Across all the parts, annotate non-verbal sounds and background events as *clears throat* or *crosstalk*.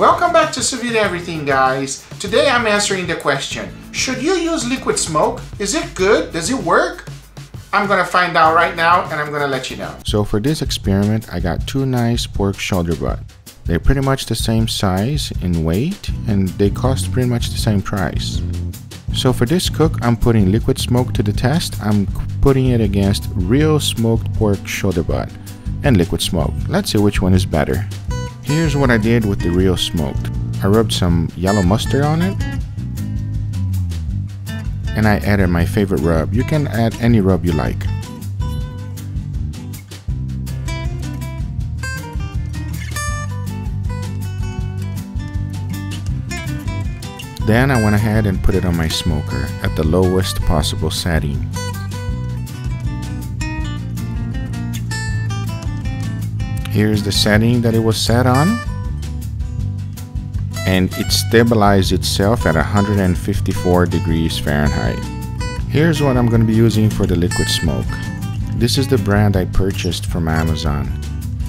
Welcome back to Sous Everything guys. Today I'm answering the question, should you use liquid smoke? Is it good? Does it work? I'm gonna find out right now and I'm gonna let you know. So for this experiment, I got two nice pork shoulder butt. They're pretty much the same size in weight and they cost pretty much the same price. So for this cook, I'm putting liquid smoke to the test. I'm putting it against real smoked pork shoulder butt and liquid smoke. Let's see which one is better. Here's what I did with the real smoked. I rubbed some yellow mustard on it and I added my favorite rub. You can add any rub you like. Then I went ahead and put it on my smoker at the lowest possible setting. Here's the setting that it was set on and it stabilized itself at 154 degrees Fahrenheit. Here's what I'm going to be using for the liquid smoke. This is the brand I purchased from Amazon.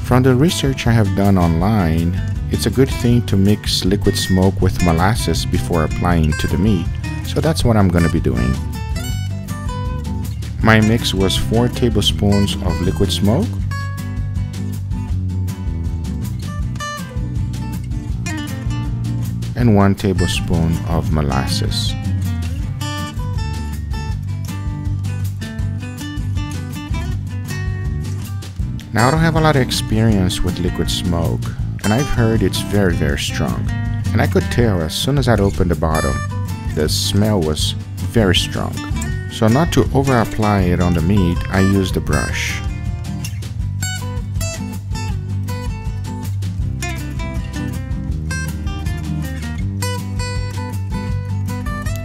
From the research I have done online, it's a good thing to mix liquid smoke with molasses before applying to the meat, so that's what I'm going to be doing. My mix was 4 tablespoons of liquid smoke, and 1 tablespoon of molasses. Now I don't have a lot of experience with liquid smoke and I've heard it's very very strong and I could tell as soon as I'd opened the bottle the smell was very strong. So not to over apply it on the meat I used a brush.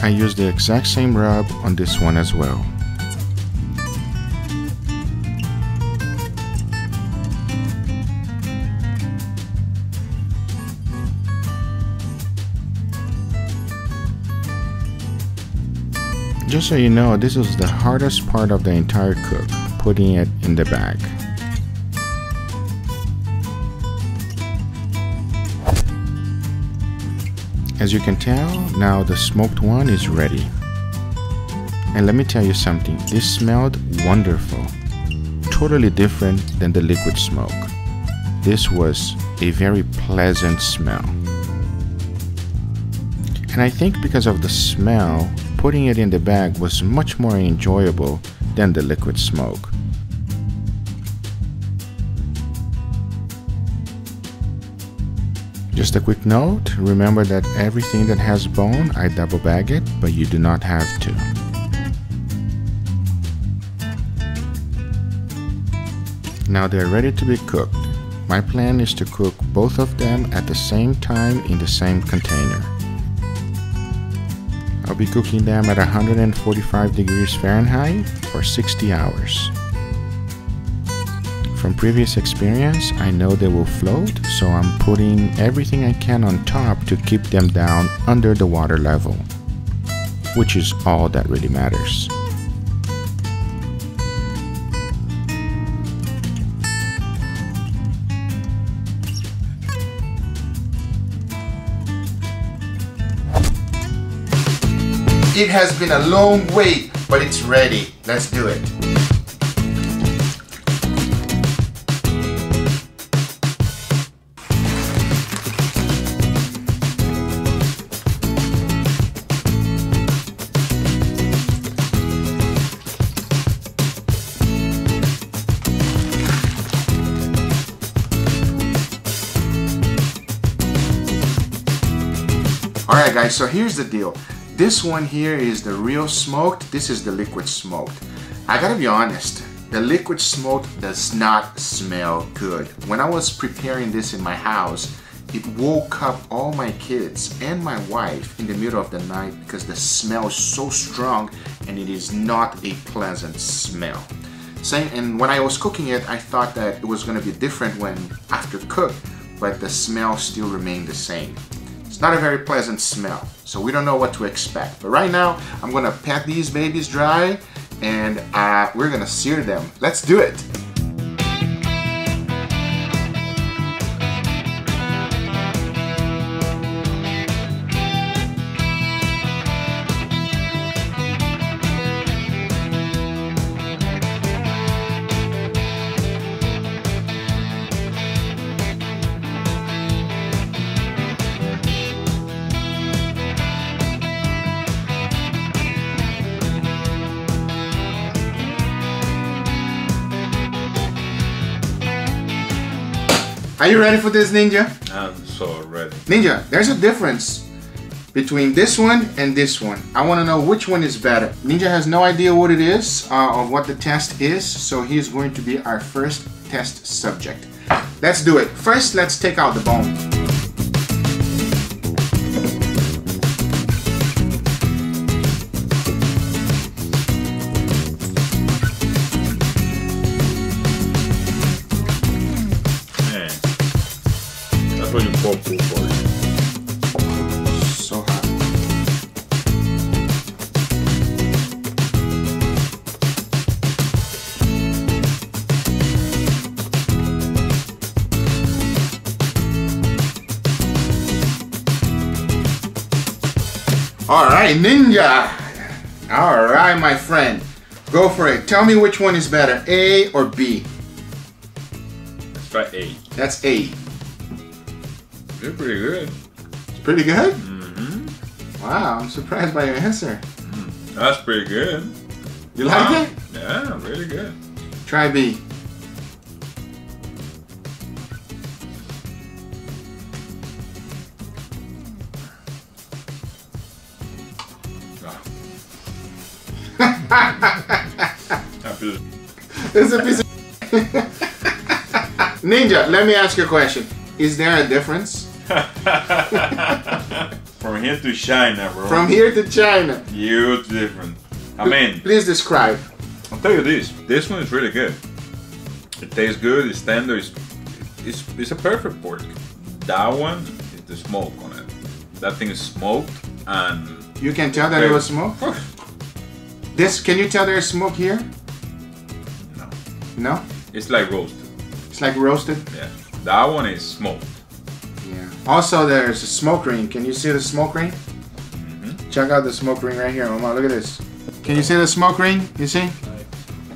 I use the exact same rub on this one as well. Just so you know, this is the hardest part of the entire cook, putting it in the bag. As you can tell, now the smoked one is ready. And let me tell you something, this smelled wonderful. Totally different than the liquid smoke. This was a very pleasant smell. And I think because of the smell, putting it in the bag was much more enjoyable than the liquid smoke. Just a quick note, remember that everything that has bone, I double bag it, but you do not have to. Now they're ready to be cooked. My plan is to cook both of them at the same time in the same container. I'll be cooking them at 145 degrees Fahrenheit for 60 hours. From previous experience, I know they will float, so I'm putting everything I can on top to keep them down under the water level, which is all that really matters. It has been a long wait, but it's ready. Let's do it. Alright guys, so here's the deal. This one here is the real smoked, this is the liquid smoked. I gotta be honest, the liquid smoked does not smell good. When I was preparing this in my house, it woke up all my kids and my wife in the middle of the night because the smell is so strong and it is not a pleasant smell. Same, and when I was cooking it, I thought that it was gonna be different when after cooked, but the smell still remained the same. It's not a very pleasant smell, so we don't know what to expect. But right now, I'm gonna pat these babies dry and uh, we're gonna sear them. Let's do it. Are you ready for this, Ninja? I'm so ready. Ninja, there's a difference between this one and this one. I want to know which one is better. Ninja has no idea what it is uh, or what the test is, so he's going to be our first test subject. Let's do it. First, let's take out the bone. That's what you for. So hot. All right, Ninja. All right, my friend. Go for it. Tell me which one is better, A or B? Let's try A. That's A. You're pretty good. It's pretty good. Mm-hmm. Wow, I'm surprised by your answer. That's pretty good. You like it? Yeah, really good. Try B. It's a piece of *laughs* *laughs* Ninja, let me ask you a question. Is there a difference *laughs* From here to China, bro. from here to China? Huge difference. I mean, Please describe. I'll tell you this. This one is really good. It tastes good. It's tender. It's, it's, it's a perfect pork. That one is the smoke on it. That thing is smoked and You can tell that it was smoked. This, can you tell there's smoke here? no, No? it's like roasted. It's like roasted? Yeah, that one is smoked. Also, there's a smoke ring. Can you see the smoke ring? Mm-hmm. Check out the smoke ring right here, Mama. Look at this. Can you see the smoke ring? You see?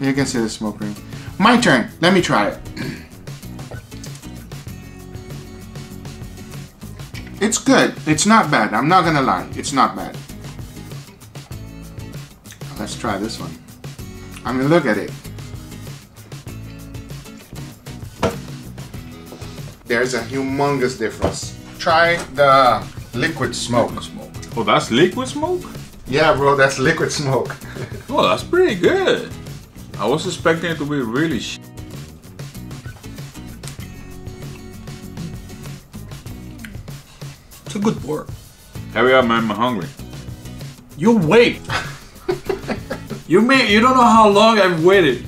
You can see the smoke ring. My turn. Let me try it. *clears throat* It's good. It's not bad. I'm not gonna lie. It's not bad. Let's try this one. I mean, look at it. There's a humongous difference. Try the liquid smoke. Smoke. Oh, that's liquid smoke. Yeah, bro, that's liquid smoke. *laughs* Oh, that's pretty good. I was expecting it to be really. Sh- It's a good pork. Hurry up, man! I'm hungry. You wait. *laughs* you may you don't know how long I've waited.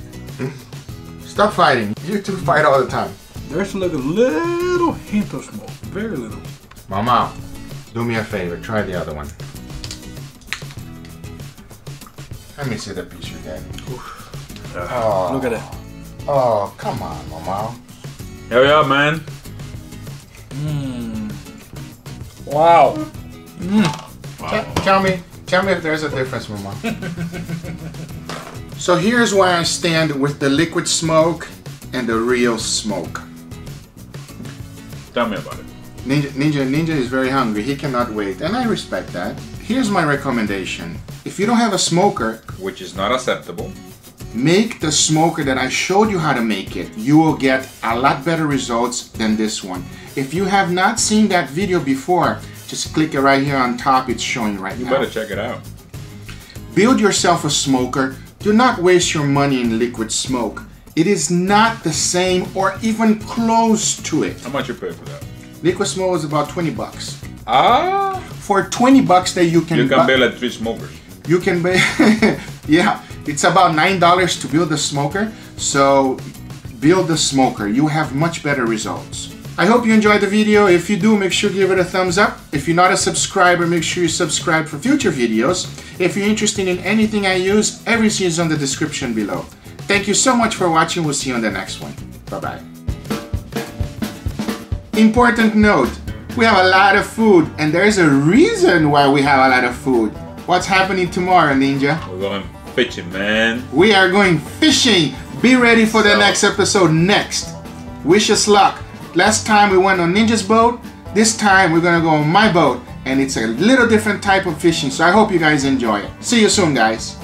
Stop fighting. You two fight all the time. There's like a little hint of smoke. Very little. Mama, do me a favor. Try the other one. Let me see the piece you get. Uh, oh, Look at it. Oh, come on, Mama. Here we are, man! Mmm. Wow. Hmm. Te- Tell me, tell me if there's a difference, Mama. *laughs* so here's where I stand with the liquid smoke and the real smoke. Tell me about it. Ninja, Ninja, Ninja is very hungry. He cannot wait, and I respect that. Here's my recommendation: if you don't have a smoker, Which is not acceptable. make the smoker that I showed you how to make it. You will get a lot better results than this one. If you have not seen that video before, just click it right here on top. It's showing right You now. You better check it out. Build yourself a smoker. Do not waste your money in liquid smoke. It is not the same or even close to it. How much you pay for that? Liquid smoke is about 20 bucks. Ah, For 20 bucks that you can you can build a three smokers. you can buy *laughs* yeah it's about nine dollars to build a smoker so build the smoker you have much better results. I hope you enjoyed the video. If you do make sure to give it a thumbs up. If you're not a subscriber make sure you subscribe for future videos. If you're interested in anything i use everything is on the description below. Thank you so much for watching. We'll see you on the next one. Bye bye important note we have a lot of food and there's a reason why we have a lot of food what's happening tomorrow ninja We're going fishing, man. we are going fishing. Be ready for the So- next episode next. Wish us luck. Last time we went on Ninja's boat. This time we're gonna go on my boat, and it's a little different type of fishing. So I hope you guys enjoy it. See you soon, guys.